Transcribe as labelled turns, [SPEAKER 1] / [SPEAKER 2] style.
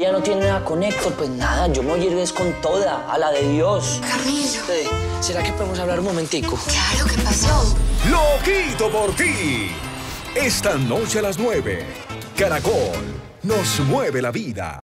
[SPEAKER 1] Ya no tiene nada con Héctor, pues nada, yo me voy a ir con toda, a la de Dios.
[SPEAKER 2] Carmelo.
[SPEAKER 1] Eh, ¿Será que podemos hablar un momentico?
[SPEAKER 2] Claro, ¿qué pasó?
[SPEAKER 3] Loquito por ti. Esta noche a las 9. Caracol nos mueve la vida.